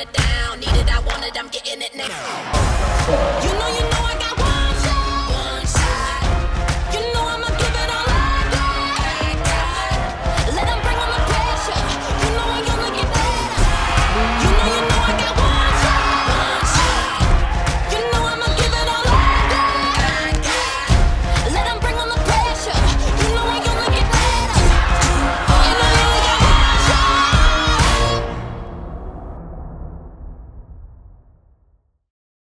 it down. Need it, I want it, I'm getting it now. You